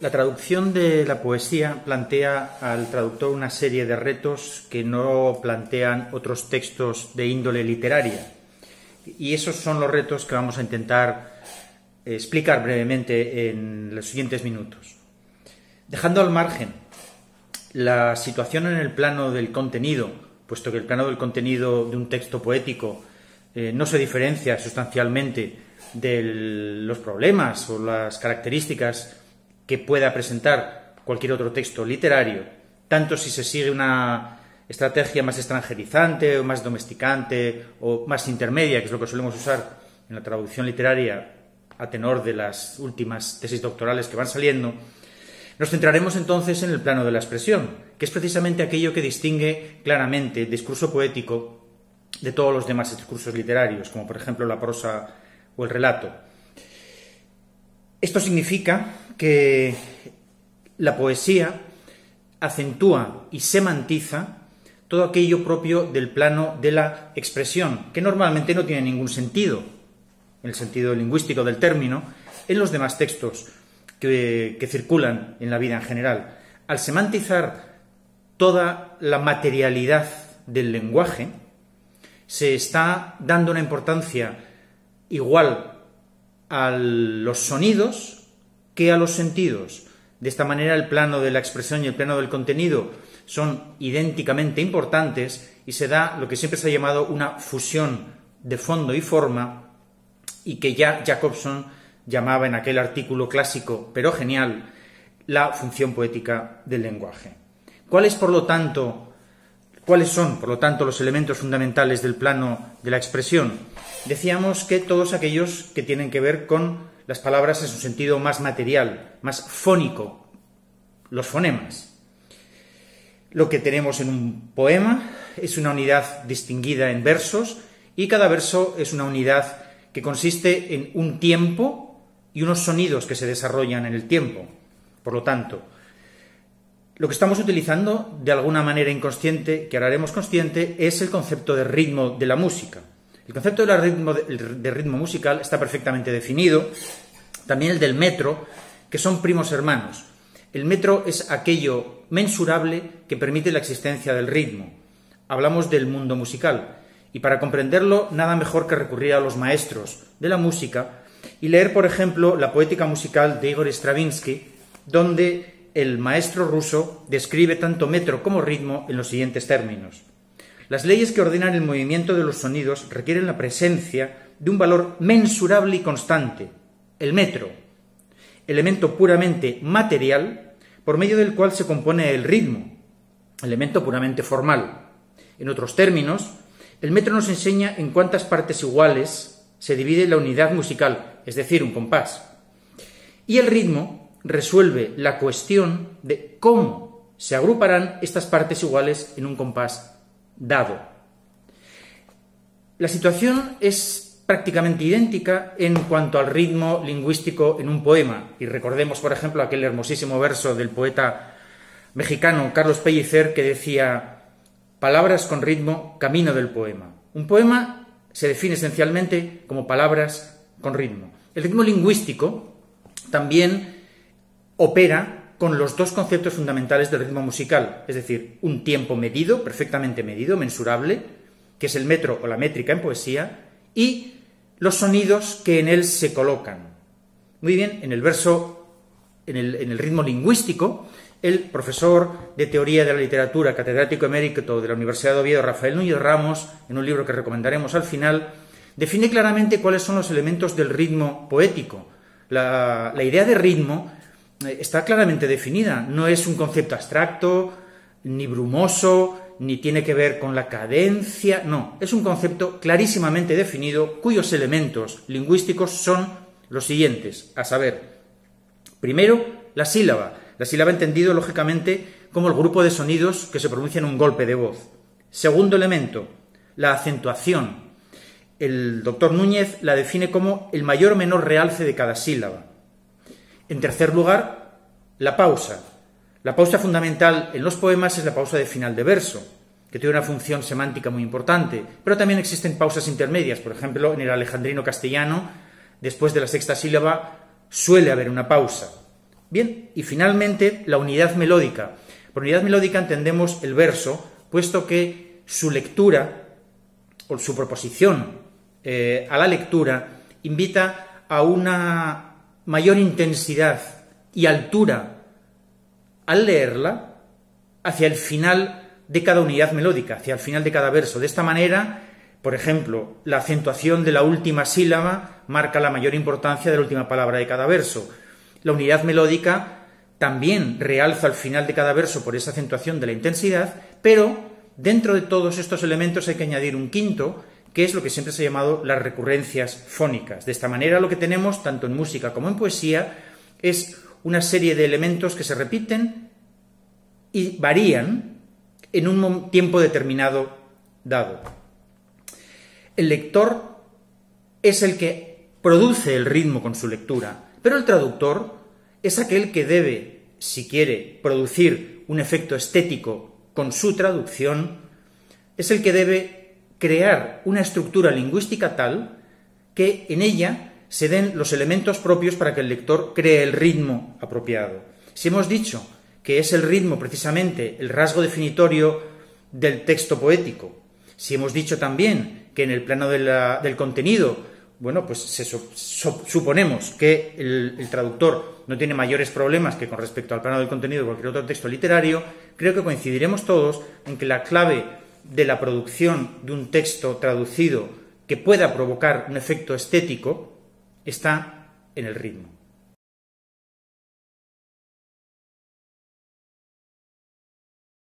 La traducción de la poesía plantea al traductor una serie de retos que no plantean otros textos de índole literaria. Y esos son los retos que vamos a intentar explicar brevemente en los siguientes minutos. Dejando al margen la situación en el plano del contenido, puesto que el plano del contenido de un texto poético eh, no se diferencia sustancialmente de los problemas o las características que pueda presentar cualquier otro texto literario, tanto si se sigue una estrategia más extranjerizante o más domesticante o más intermedia, que es lo que solemos usar en la traducción literaria a tenor de las últimas tesis doctorales que van saliendo, nos centraremos entonces en el plano de la expresión, que es precisamente aquello que distingue claramente el discurso poético de todos los demás discursos literarios, como por ejemplo la prosa o el relato. Esto significa que la poesía acentúa y semantiza todo aquello propio del plano de la expresión, que normalmente no tiene ningún sentido, en el sentido lingüístico del término, en los demás textos que, que circulan en la vida en general. Al semantizar toda la materialidad del lenguaje, se está dando una importancia igual a los sonidos que a los sentidos. De esta manera el plano de la expresión y el plano del contenido son idénticamente importantes y se da lo que siempre se ha llamado una fusión de fondo y forma y que ya Jacobson llamaba en aquel artículo clásico pero genial la función poética del lenguaje. ¿Cuáles, por lo tanto, cuáles son, por lo tanto, los elementos fundamentales del plano de la expresión? Decíamos que todos aquellos que tienen que ver con las palabras en su sentido más material, más fónico, los fonemas. Lo que tenemos en un poema es una unidad distinguida en versos y cada verso es una unidad que consiste en un tiempo y unos sonidos que se desarrollan en el tiempo. Por lo tanto, lo que estamos utilizando de alguna manera inconsciente, que ahora haremos consciente, es el concepto de ritmo de la música. El concepto de ritmo, de ritmo musical está perfectamente definido, también el del metro, que son primos hermanos. El metro es aquello mensurable que permite la existencia del ritmo. Hablamos del mundo musical, y para comprenderlo nada mejor que recurrir a los maestros de la música y leer, por ejemplo, la poética musical de Igor Stravinsky, donde el maestro ruso describe tanto metro como ritmo en los siguientes términos. Las leyes que ordenan el movimiento de los sonidos requieren la presencia de un valor mensurable y constante, el metro, elemento puramente material por medio del cual se compone el ritmo, elemento puramente formal. En otros términos, el metro nos enseña en cuántas partes iguales se divide la unidad musical, es decir, un compás. Y el ritmo resuelve la cuestión de cómo se agruparán estas partes iguales en un compás dado. La situación es prácticamente idéntica en cuanto al ritmo lingüístico en un poema. Y recordemos, por ejemplo, aquel hermosísimo verso del poeta mexicano Carlos Pellicer que decía palabras con ritmo, camino del poema. Un poema se define esencialmente como palabras con ritmo. El ritmo lingüístico también opera con los dos conceptos fundamentales del ritmo musical, es decir, un tiempo medido, perfectamente medido, mensurable, que es el metro o la métrica en poesía, y los sonidos que en él se colocan. Muy bien, en el verso, en el, ritmo lingüístico, el profesor de teoría de la literatura, catedrático emérito de la Universidad de Oviedo, Rafael Núñez Ramos, en un libro que recomendaremos al final, define claramente cuáles son los elementos del ritmo poético. La, la idea de ritmo está claramente definida. No es un concepto abstracto, ni brumoso, ni tiene que ver con la cadencia. No, es un concepto clarísimamente definido cuyos elementos lingüísticos son los siguientes, a saber, primero, la sílaba. La sílaba entendido lógicamente como el grupo de sonidos que se pronuncian en un golpe de voz. Segundo elemento, la acentuación. El doctor Núñez la define como el mayor o menor realce de cada sílaba. En tercer lugar, la pausa. La pausa fundamental en los poemas es la pausa de final de verso, que tiene una función semántica muy importante, pero también existen pausas intermedias. Por ejemplo, en el alejandrino castellano, después de la sexta sílaba, suele haber una pausa. Bien, y finalmente la unidad melódica. Por unidad melódica entendemos el verso, puesto que su lectura o su proposición eh, a la lectura invita a una mayor intensidad y altura al leerla hacia el final de cada unidad melódica, hacia el final de cada verso. De esta manera, por ejemplo, la acentuación de la última sílaba marca la mayor importancia de la última palabra de cada verso. La unidad melódica también realza al final de cada verso por esa acentuación de la intensidad, pero dentro de todos estos elementos hay que añadir un quinto, que es lo que siempre se ha llamado las recurrencias fónicas. De esta manera lo que tenemos, tanto en música como en poesía, es una serie de elementos que se repiten y varían en un tiempo determinado dado. El lector es el que produce el ritmo con su lectura, pero el traductor es aquel que debe, si quiere producir un efecto estético con su traducción, es el que debe crear una estructura lingüística tal que en ella se den los elementos propios para que el lector cree el ritmo apropiado. Si hemos dicho que es el ritmo precisamente el rasgo definitorio del texto poético, si hemos dicho también que en el plano del contenido bueno, pues suponemos que el, traductor no tiene mayores problemas que con respecto al plano del contenido de cualquier otro texto literario, creo que coincidiremos todos en que la clave de la producción de un texto traducido que pueda provocar un efecto estético está en el ritmo.